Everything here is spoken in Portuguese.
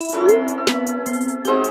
Música